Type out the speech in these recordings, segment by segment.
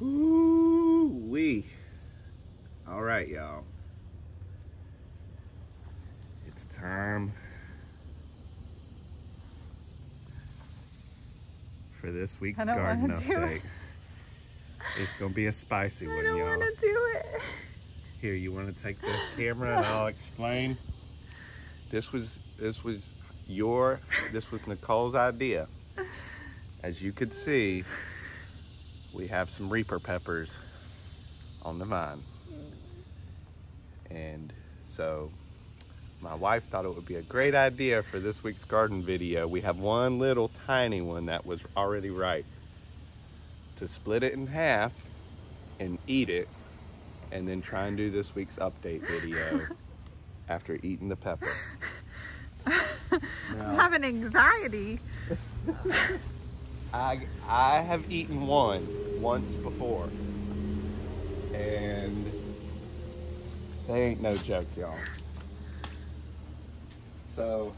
Woo-wee. All right, y'all. It's time for this week's I don't garden update. it. It's gonna be a spicy I one, don't y'all. want to do it. Here, you want to take the camera and I'll explain. This was this was your this was Nicole's idea. As you could see, we have some reaper peppers on the vine. And so my wife thought it would be a great idea for this week's garden video. We have one little tiny one that was already ripe. To split it in half and eat it and then try and do this week's update video after eating the pepper. I'm having anxiety. I, I have eaten one once before. And they ain't no joke, y'all. So,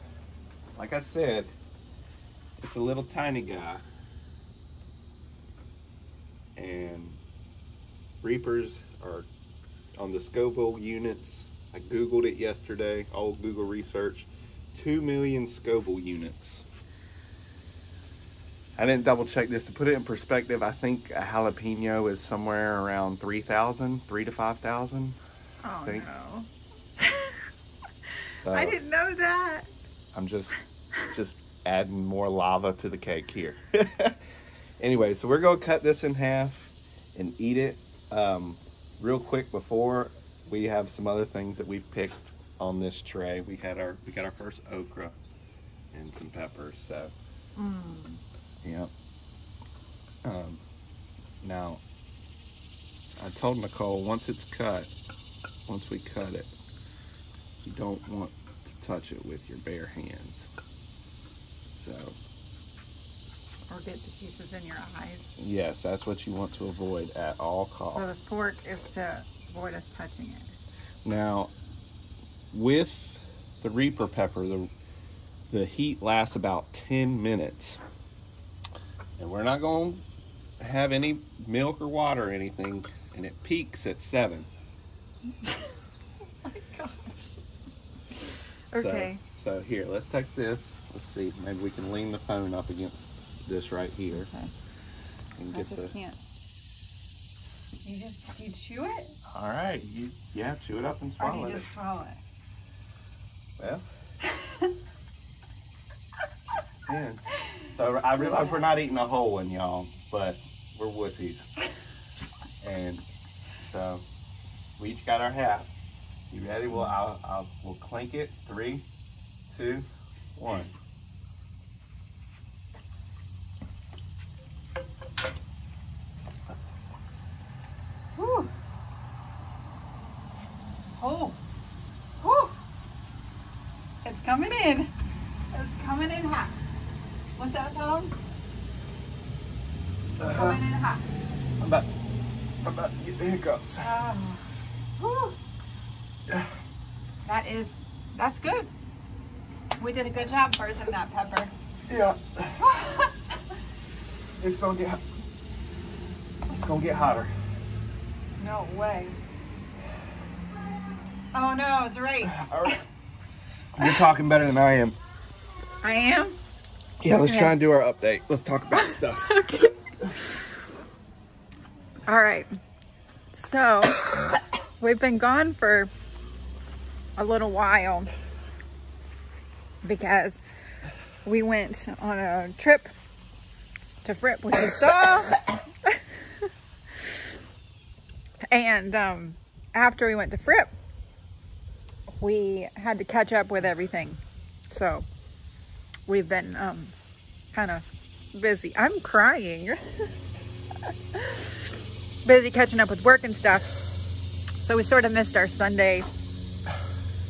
like I said, it's a little tiny guy. And Reapers are on the Scoville units. I Googled it yesterday, old Google research. 2 million Scoville units. I didn't double check this to put it in perspective. I think a jalapeno is somewhere around 3,000, 3 to 5,000. Oh Think- no. So I didn't know that. I'm just just adding more lava to the cake here. anyway, so we're gonna cut this in half and eat it. Um, real quick before we have some other things that we've picked on this tray. We had our we got our first okra and some peppers. So Mm. Yep. Um, now, I told Nicole once it's cut, once we cut it, you don't want to touch it with your bare hands. So, Or get the juices in your eyes. yes, that's what you want to avoid at all costs. So the fork is to avoid us touching it. Now, with the Reaper pepper, the the heat lasts about 10 minutes. And we're not going to have any milk or water or anything, and it peaks at 7. Oh my gosh. Okay. So, so here, let's take this. Let's see, maybe we can lean the phone up against this right here. Okay. And I just the, can't. You just you chew it, All right, you yeah, chew it up and or swallow you it. just swallow it? Well, depends. So I realize we're not eating a whole one, y'all, but we're wussies. And so we each got our half. You ready? Well, I'll, I'll we'll clink it. Three, two, one. Oh. Whew. It's coming in. It's coming in hot. What's that sound? It's coming in hot. I'm about, I'm about to get the hiccups. Ah. Whew. That is, that's good. We did a good job bursting that pepper. Yeah, it's gonna get, it's gonna get hotter. no way. Oh no, it's right. You're talking better than I am. I am. Yeah, let's Okay. try and do our update. Let's talk about stuff. Okay. All right. So we've been gone for a little while because we went on a trip to Fripp, which you saw. and um, after we went to Fripp, we had to catch up with everything. So we've been um, kind of busy. I'm crying. busy catching up with work and stuff. So we sort of missed our Sunday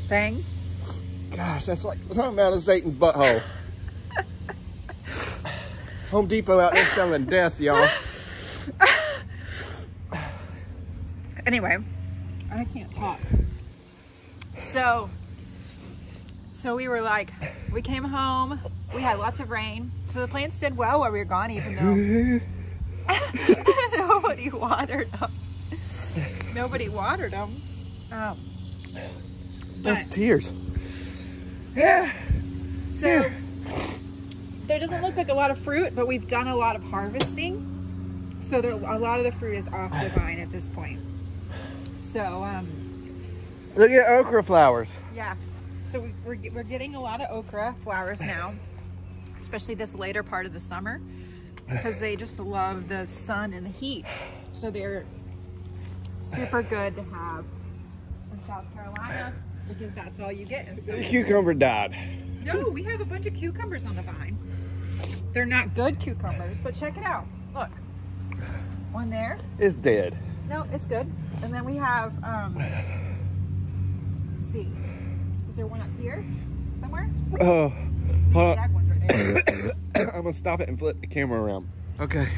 thing. Gosh, that's like talking about a Satan butthole. Home Depot out there selling death, y'all. Anyway, I can't talk. So, so we were like, we came home. We had lots of rain. So the plants did well while we were gone, even though nobody nobody watered them. nobody watered them. Um, That's but- tears. Yeah. So there doesn't look like a lot of fruit, but we've done a lot of harvesting. So there, a lot of the fruit is off the vine at this point. So um, Look at okra flowers. yeah, so we, we're we're getting a lot of okra flowers now, especially this later part of the summer, because they just love the sun and the heat. So they're super good to have in South Carolina because that's all you get in The cucumber died. No, we have a bunch of cucumbers on the vine. They're not good cucumbers, but check it out. Look. One there. It's dead. No, it's good. And then we have, um, let's see. Is there one up here somewhere? Oh, hold That one's right there. on. I'm gonna stop it and flip the camera around. Okay.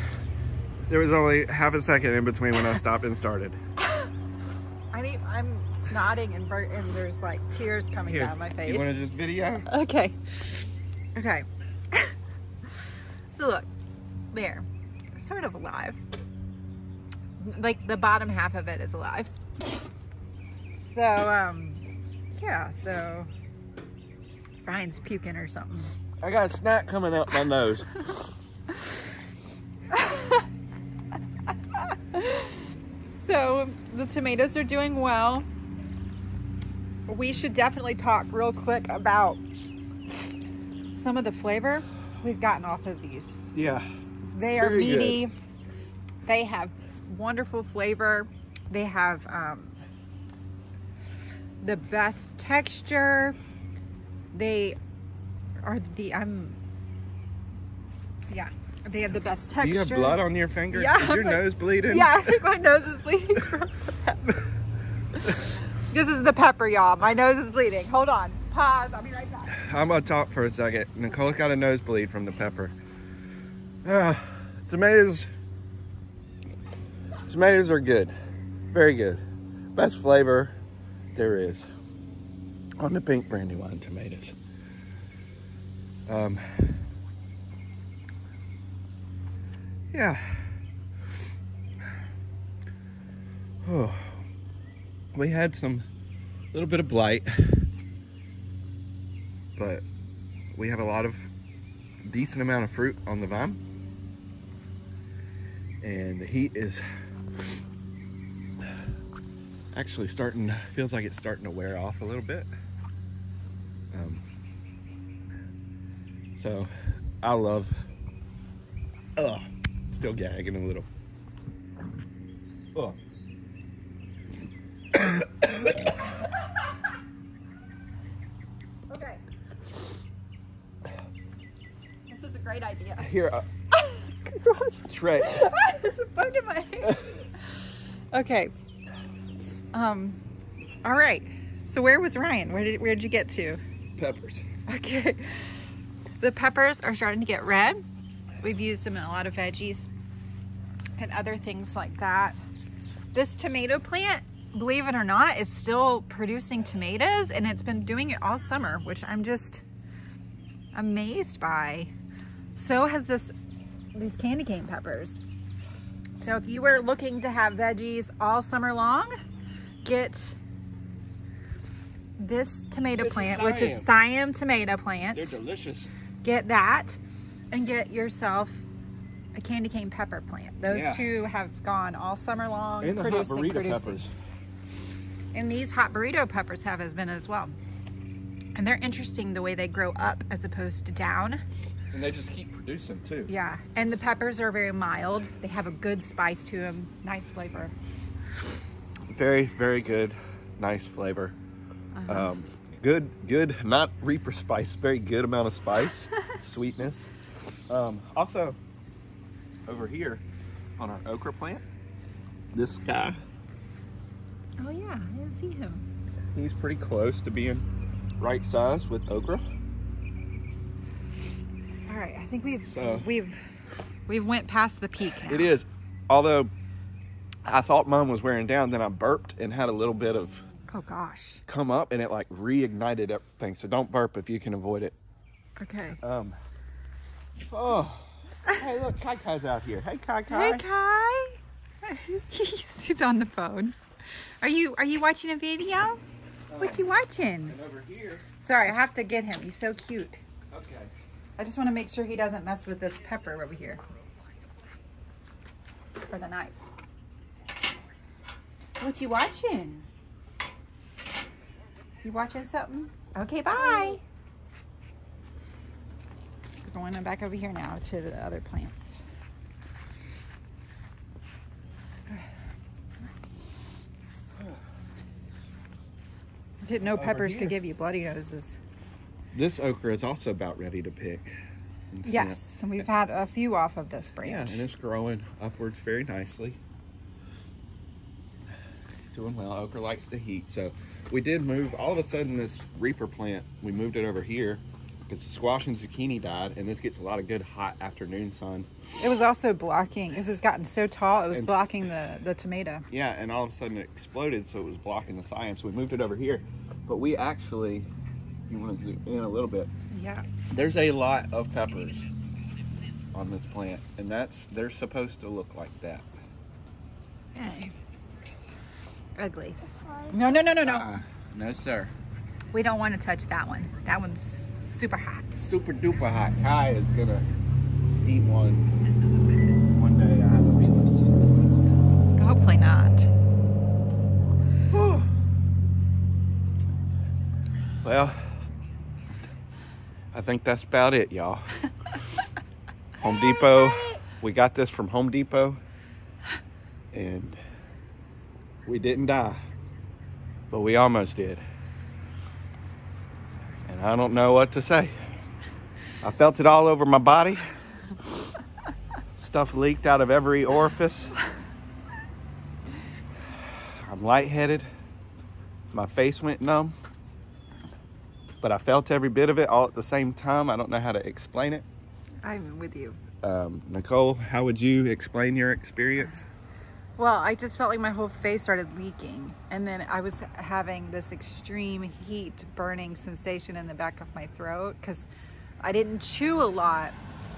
There was only half a second in between when I stopped and started. I mean, I'm snotting and, bur- and there's like tears coming Here, down my you face. want to just video? Okay. Okay. so look, there, sort of alive. Like the bottom half of it is alive. So, um, yeah, so Ryan's puking or something. I got a snack coming out my nose. So the tomatoes are doing well. We should definitely talk real quick about some of the flavor we've gotten off of these. Yeah. They are Very good. meaty. They have wonderful flavor. They have um, the best texture. They are the I'm yeah. They have the best Do texture. you have blood on your fingers? Yeah, Is your but- nose bleeding? Yeah, my nose is bleeding from the pepper. this is the pepper, y'all. My nose is bleeding. Hold on. Pause. I'll be right back. I'm gonna talk for a second. Nicole's got a nosebleed from the pepper. Uh, tomatoes. Tomatoes are good. Very good. Best flavor there is on the pink brandywine tomatoes. Um, yeah. Oh, we had some little bit of blight but we have a lot of decent amount of fruit on the vine. And the heat is actually starting feels like it's starting to wear off a little bit. Um, so I love oh still gagging a little oh Okay. This is a great idea. here uh, Gosh, Trey there's a bug in my hand. Okay. Um. All right. So where was Ryan? Where did where did you get to? peppers Okay. The peppers are starting to get red. We've used them in a lot of veggies and other things like that. This tomato plant, believe it or not, is still producing tomatoes and it's been doing it all summer, which I'm just amazed by. So has this these candy cane peppers. So if you were looking to have veggies all summer long, get this tomato This is plant, which is Siam tomato plant. They're delicious Get that and get yourself a candy cane pepper plant. Those Yeah. two have gone all summer long and the hot producing, burrito producing. peppers And these hot burrito peppers have as been as well. And they're interesting the way they grow up as opposed to down. and they just keep producing too Yeah, and the peppers are very mild. They have a good spice to them, nice flavor. very very good nice flavor Uh-huh. um good good not reaper spice very good amount of spice sweetness um also over here on our okra plant this guy Oh yeah, I didn't see him. he's pretty close to being right size with okra All right, I think we've So- we've we've went past the peak now. it is although i thought mine was wearing down then i burped and had a little bit of Oh gosh. come up and it like reignited everything so don't burp if you can avoid it Okay. Um. Oh. Hey, look, Kai Kai's out here. Hey, Kai Kai. Hey Kai. he's, he's on the phone. Are you are you watching a video? What you watching? Over here, Sorry, I have to get him. He's so cute. okay. I just want to make sure he doesn't mess with this pepper over here. For the knife. What you watching? You watching something? Okay, bye. We're going back over here now to the other plants. Didn't know peppers could give you bloody noses. This okra is also about ready to pick. and. Yes, and we've had a few off of this branch. Yeah, and it's growing upwards very nicely. Doing well. Okra likes the heat, so we did move. All of a sudden, this reaper plant, we moved it over here because squash and zucchini died, and this gets a lot of good hot afternoon sun. It was also blocking, because it's gotten so tall, it was And- blocking the, the tomato. Yeah, and all of a sudden it exploded, so it was blocking the cyan. So we moved it over here. But we actually, if you want to zoom in a little bit, Yeah. there's a lot of peppers on this plant, and that's they're supposed to look like that. Ugly. No, no, no, no, no. Uh-uh. no, sir. We don't want to touch that one. That one's super hot. super duper hot. Kai is gonna eat one one day. I have a feeling he used to sleep on Hopefully not. Well, I think that's about it, y'all. Home Depot. We got this from Home Depot, and we didn't die, but we almost did. And I don't know what to say. I felt it all over my body. Stuff leaked out of every orifice. I'm lightheaded. My face went numb. But I felt every bit of it all at the same time. I don't know how to explain it. I'm with you. Um, Nicole, how would you explain your experience? Well, I just felt like my whole face started leaking. And then I was having this extreme heat burning sensation in the back of my throat because I didn't chew a lot.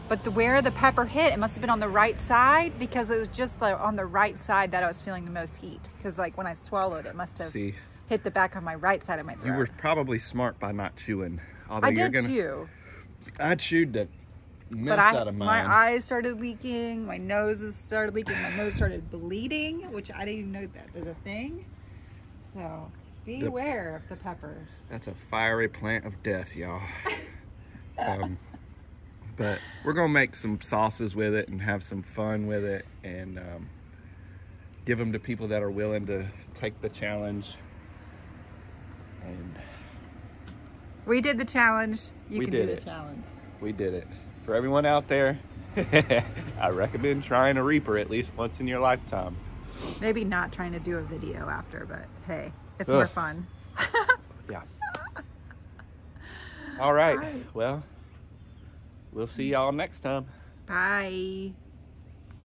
But the where the pepper hit, it must have been on the right side because it was just like on the right side that I was feeling the most heat. Because like when I swallowed, it must have See, hit the back of my right side of my throat. you were probably smart by not chewing. Although I did gonna, chew, I chewed the but I out of my eyes started leaking, my nose started leaking, my nose started bleeding, which I didn't even know that was a thing. So beware of the peppers. That's a fiery plant of death, y'all. um, but we're gonna make some sauces with it and have some fun with it, and um, give them to people that are willing to take the challenge. And We did the challenge. You can did do it. the challenge. we did it. For everyone out there, I recommend trying a Reaper at least once in your lifetime. Maybe not trying to do a video after, but hey, it's Ugh. more fun. Yeah. All right. All right. Well, we'll see y'all next time. Bye.